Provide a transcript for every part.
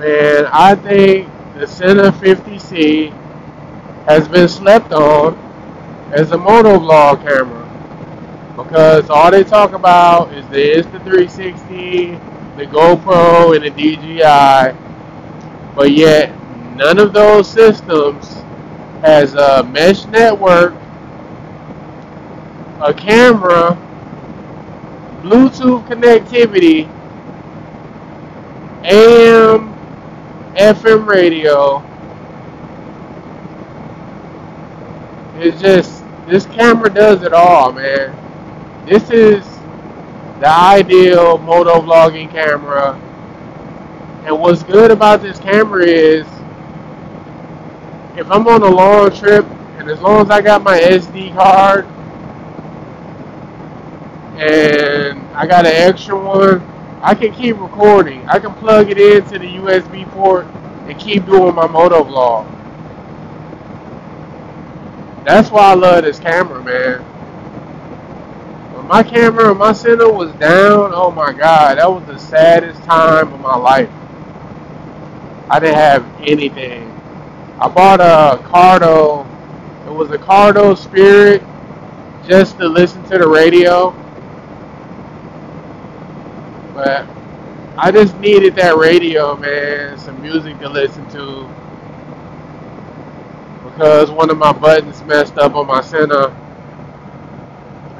Man, I think the Sena 50C has been slept on as a motovlog camera. Because all they talk about is the Insta360, the GoPro, and the DJI, but yet none of those systems has a mesh network, a camera, Bluetooth connectivity, AM, FM radio. It's just this camera does it all, man. This is the ideal moto vlogging camera. And what's good about this camera is if I'm on a long trip and as long as I got my SD card and I got an extra one, I can keep recording. I can plug it into the USB port and keep doing my moto vlog. That's why I love this camera, man. When my camera and my Sena was down, oh my god, that was the saddest time of my life. I didn't have anything. I bought a Cardo. It was a Cardo Spirit just to listen to the radio. But I just needed that radio, man, some music to listen to. Because one of my buttons messed up on my Sena.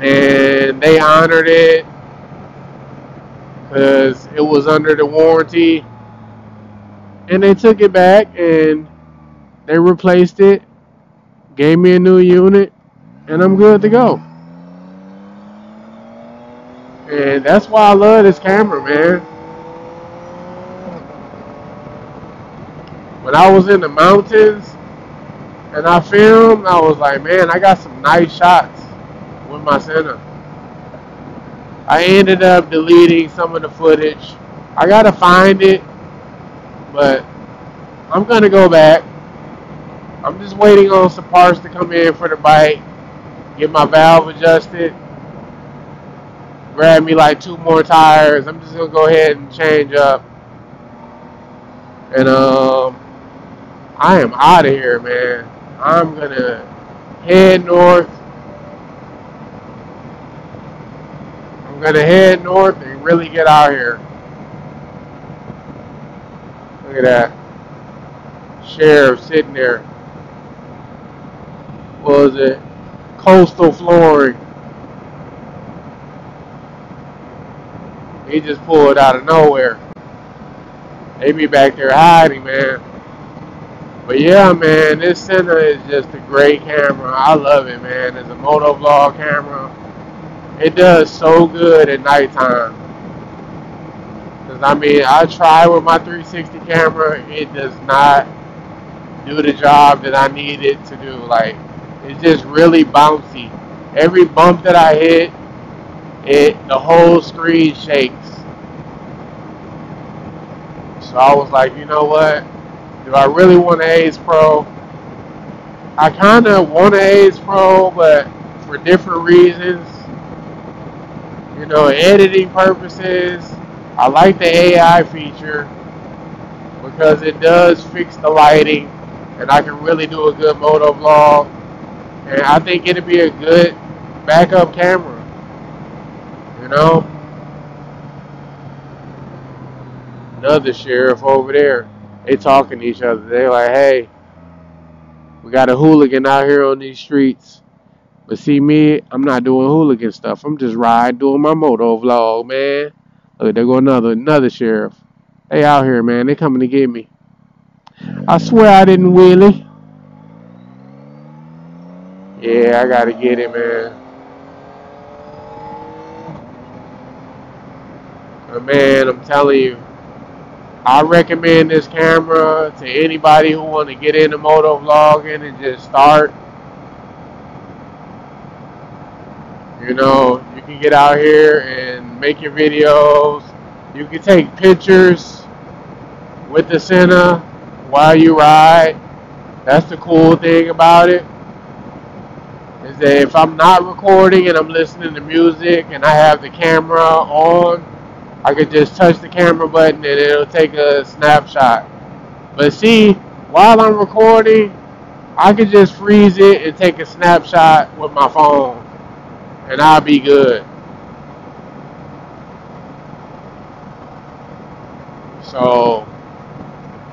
And they honored it. Because it was under the warranty. And they took it back and they replaced it, gave me a new unit, and I'm good to go. And that's why I love this camera, man. When I was in the mountains and I filmed, I was like, man, I got some nice shots with my Sena. I ended up deleting some of the footage. I gotta find it, but I'm gonna go back I'm just waiting on some parts to come in for the bike, get my valve adjusted, grab me like two more tires. I'm just gonna go ahead and change up. And um, I am out of here, man. I'm gonna head north. I'm gonna head north and really get out here. Look at that. Sheriff sitting there was it coastal flooring. He just pulled out of nowhere. They be back there hiding, man. But yeah, man, this Sena is just a great camera. I love it, man. It's a moto vlog camera. It does so good at nighttime. Cause I mean, I try with my 360 camera. It does not do the job that I need it to do. Like, it's just really bouncy. Every bump that I hit, it the whole screen shakes. So I was like, you know what? Do I really want an Ace Pro? I kind of want an Ace Pro, but for different reasons. You know, editing purposes. I like the AI feature because it does fix the lighting and I can really do a good moto vlog. And I think it'd be a good backup camera. Know? Another sheriff over there. They talking to each other. They like, hey, we got a hooligan out here on these streets. But see me, I'm not doing hooligan stuff. I'm just riding, doing my moto vlog, man. Look, there go another another sheriff. They out here, man. They coming to get me. I swear I didn't wheelie. Yeah, I gotta get it, man. Man, I'm telling you, I recommend this camera to anybody who want to get into moto vlogging and just start. You know, you can get out here and make your videos. You can take pictures with the Sena while you ride. That's the cool thing about it is that if I'm not recording and I'm listening to music and I have the camera on, I could just touch the camera button and it'll take a snapshot. But see, while I'm recording, I could just freeze it and take a snapshot with my phone and I'll be good. So,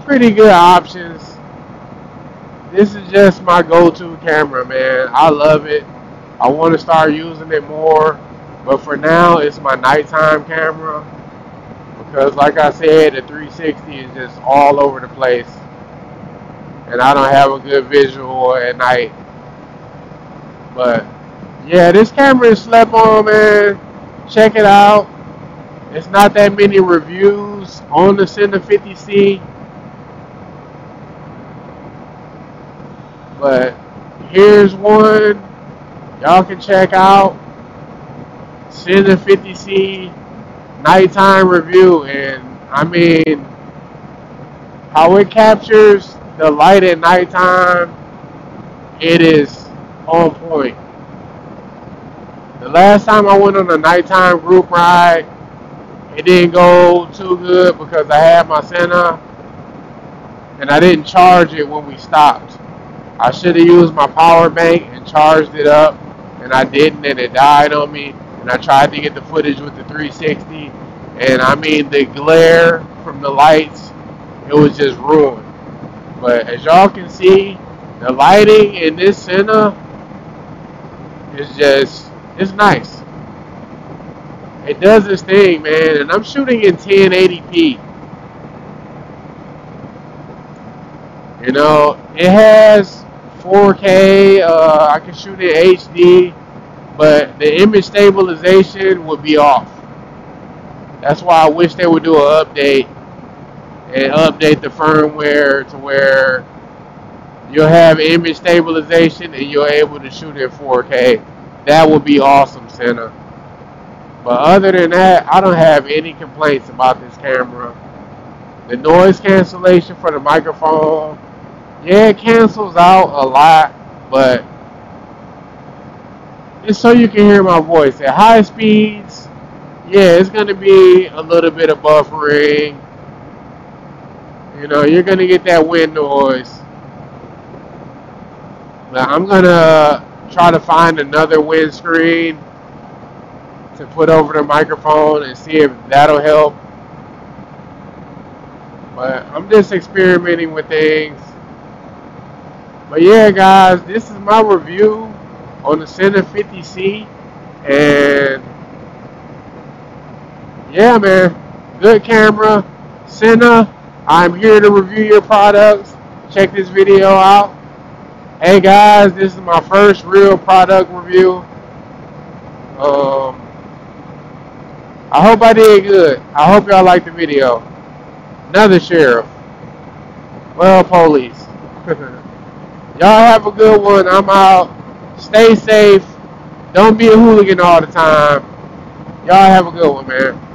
pretty good options. This is just my go-to camera, man. I love it. I want to start using it more, but for now, it's my nighttime camera because, like I said, the 360 is just all over the place, and I don't have a good visual at night. But yeah, this camera is slept on, man. Check it out. It's not that many reviews on the Sena 50C. But here's one y'all can check out. Sena 50C nighttime review. And I mean, how it captures the light at nighttime, it is on point. The last time I went on a nighttime group ride, it didn't go too good because I had my Sena and I didn't charge it when we stopped. I should have used my power bank and charged it up and I didn't and it died on me and I tried to get the footage with the 360 and I mean the glare from the lights it was just ruined but as y'all can see the lighting in this Sena is just it's nice it does its thing, man, and I'm shooting in 1080p. You know, it has 4K. Uh, I can shoot in HD, but the image stabilization would be off. That's why I wish they would do an update and update the firmware to where you'll have image stabilization and you're able to shoot in 4K. That would be awesome, Sena. But other than that, I don't have any complaints about this camera. The noise cancellation for the microphone, yeah, it cancels out a lot, but it's so you can hear my voice. At high speeds, yeah, it's going to be a little bit of buffering. You know, you're going to get that wind noise. But I'm going to try to find another windscreen to put over the microphone and see if that'll help. But I'm just experimenting with things. But yeah, guys, this is my review on the Sena 50C. And yeah, man, good camera. Sena, I'm here to review your products. Check this video out. Hey guys, this is my first real product review. Um, I hope I did good. I hope y'all liked the video. Another sheriff. Well, police. y'all have a good one. I'm out. Stay safe. Don't be a hooligan all the time. Y'all have a good one, man.